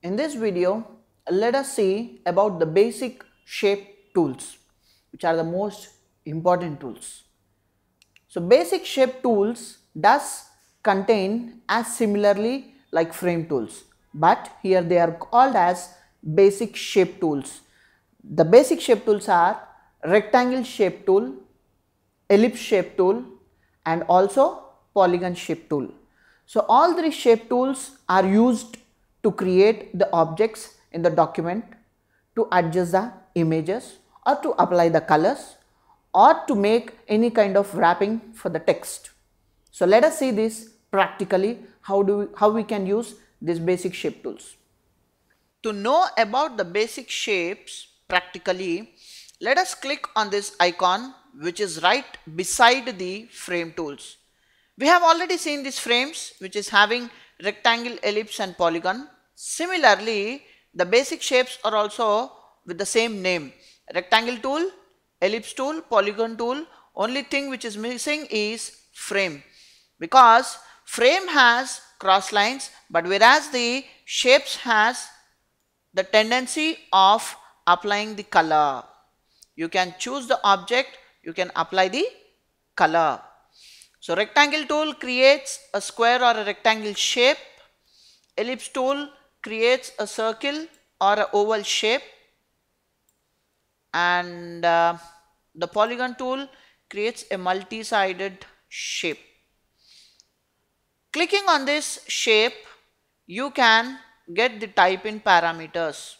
In this video, let us see about the basic shape tools which are the most important tools. So, basic shape tools does contain as similarly like frame tools, but here they are called as basic shape tools. The basic shape tools are rectangle shape tool, ellipse shape tool and also polygon shape tool. So, all three shape tools are used to create the objects in the document, to adjust the images or to apply the colors or to make any kind of wrapping for the text. So, let us see this practically how do we, how we can use these basic shape tools. To know about the basic shapes practically, let us click on this icon which is right beside the frame tools. We have already seen these frames which is having rectangle, ellipse and polygon. Similarly, the basic shapes are also with the same name rectangle tool, ellipse tool, polygon tool. Only thing which is missing is frame because frame has cross lines but whereas the shapes has the tendency of applying the color. You can choose the object, you can apply the color. So rectangle tool creates a square or a rectangle shape. Ellipse tool creates a circle or a oval shape. And uh, the polygon tool creates a multi-sided shape. Clicking on this shape, you can get the type in parameters.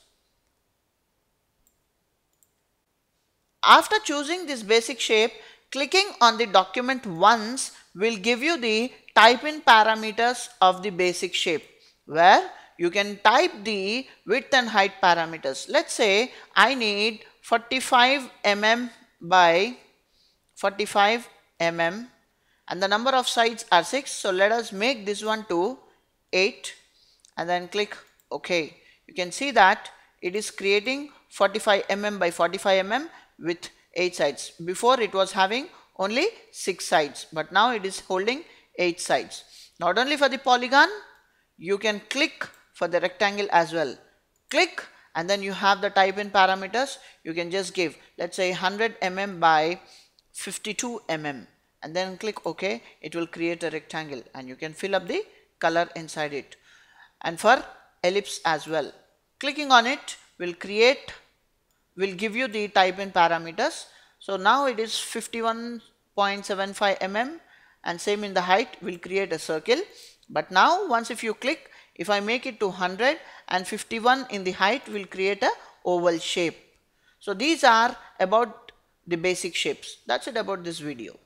After choosing this basic shape, clicking on the document once will give you the type in parameters of the basic shape where you can type the width and height parameters. Let's say I need 45 mm by 45 mm and the number of sides are 6. So let us make this one to 8 and then click OK. You can see that it is creating 45 mm by 45 mm with 8 sides. Before it was having only 6 sides but now it is holding 8 sides. Not only for the polygon you can click for the rectangle as well. Click and then you have the type in parameters you can just give let's say 100 mm by 52 mm and then click OK it will create a rectangle and you can fill up the color inside it and for ellipse as well clicking on it will create will give you the type in parameters. So now it is 51.75 mm and same in the height will create a circle. But now once if you click if I make it to 100 and 51 in the height will create a oval shape. So these are about the basic shapes. That's it about this video